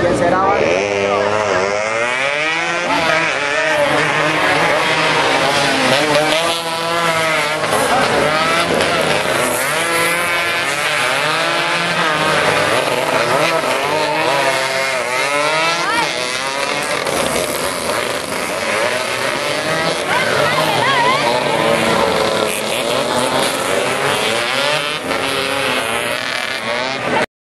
quién será.